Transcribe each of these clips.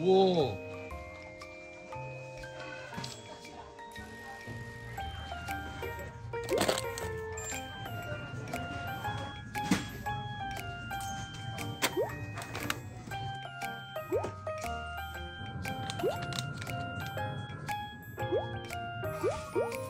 우와 Woo!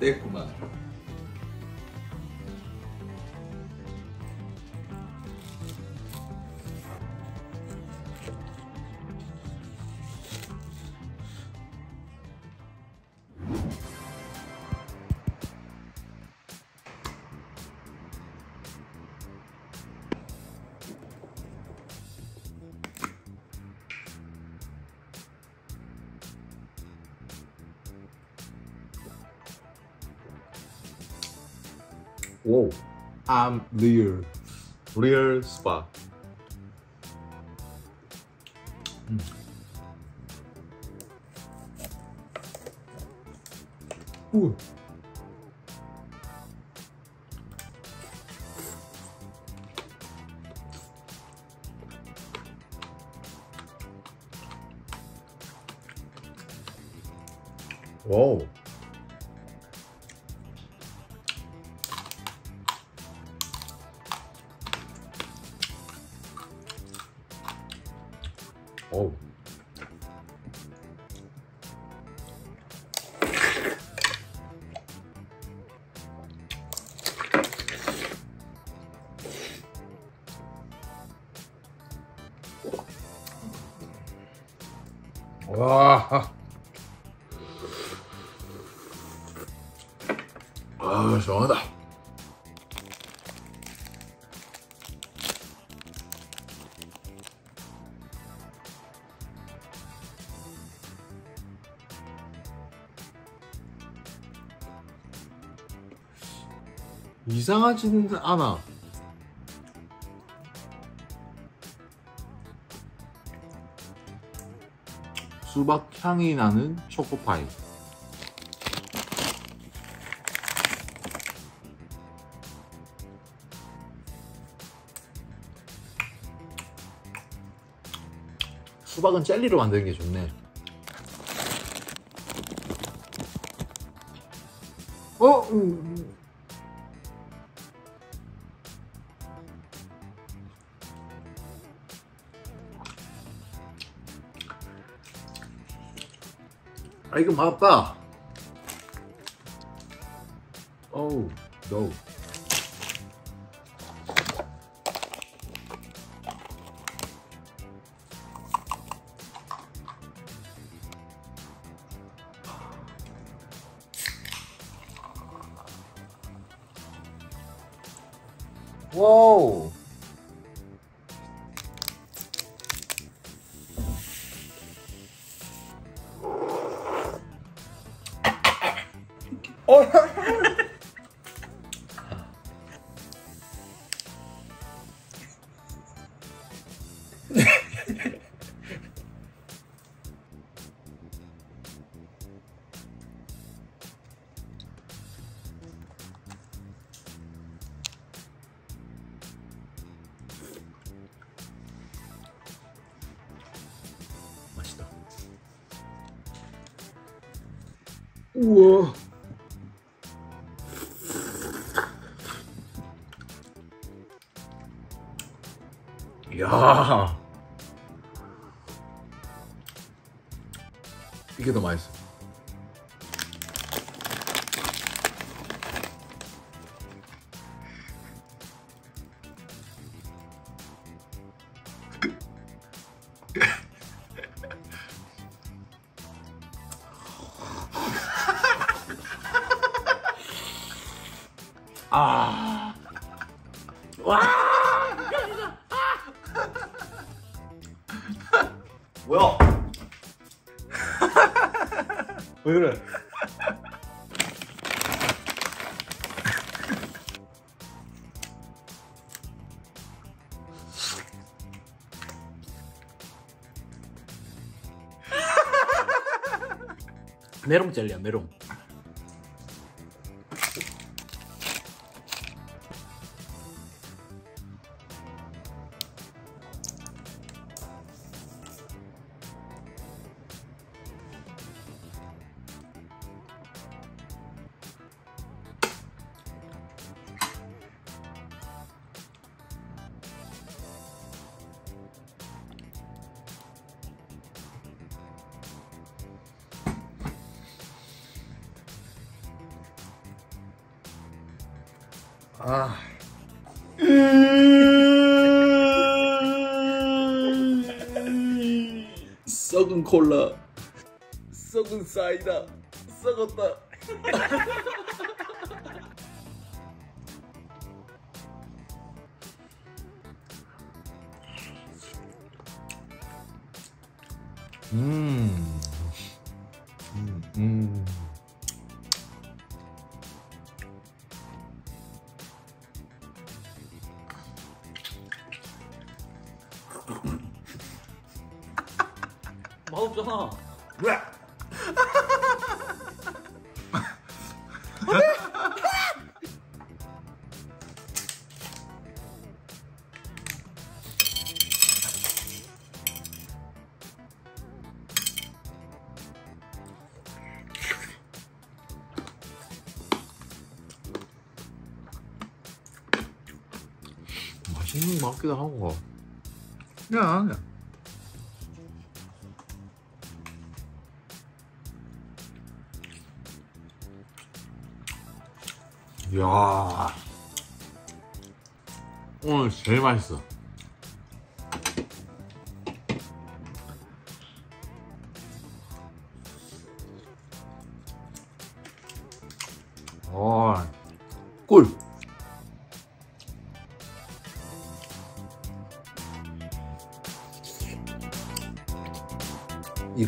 ter Whoa. I'm real, real spa. Mm. Ooh. Whoa. 우. 어우. 와. 아, 시원하다. 이상하진 않아. 수박 향이 나는 초코파이. 수박은 젤리로 만드는 게 좋네. 어? 음. 아 이거 맛없다 어우 노 와우 Uou. Yeah. E que é mais? 뭐야? 왜 그래? 메롱 젤리야 메롱 아. 썩은 콜라, 썩은 사이다, 썩었다. 음. 맛있는 것 같기도 하고. 야, 야. 이야. 오늘 제일 맛있어. 어,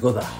이거다.